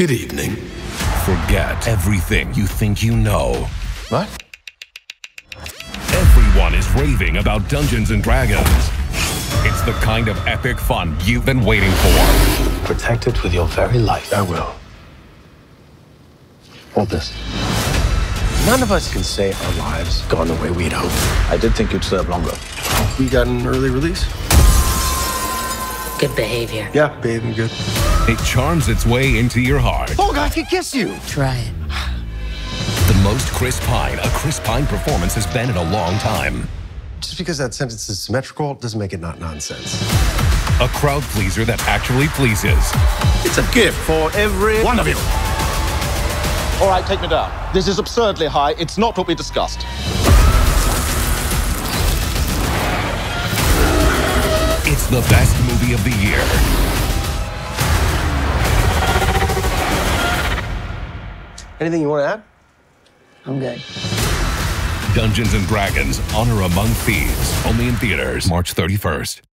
Good evening. Forget everything you think you know. What? Everyone is raving about Dungeons and Dragons. It's the kind of epic fun you've been waiting for. Protect it with your very life. I will. Hold this. None of us can say our lives gone the way we'd hoped. I did think you'd serve longer. We got an early release? Good behavior. Yeah, baby, good. It charms its way into your heart. Oh, God, he kiss you! Try it. The most Chris Pine a Chris Pine performance has been in a long time. Just because that sentence is symmetrical doesn't make it not nonsense. A crowd pleaser that actually pleases. It's a gift for every one of you. All right, take me down. This is absurdly high. It's not what we discussed. The best movie of the year. Anything you want to add? I'm good. Dungeons and Dragons Honor Among Thieves. Only in theaters March 31st.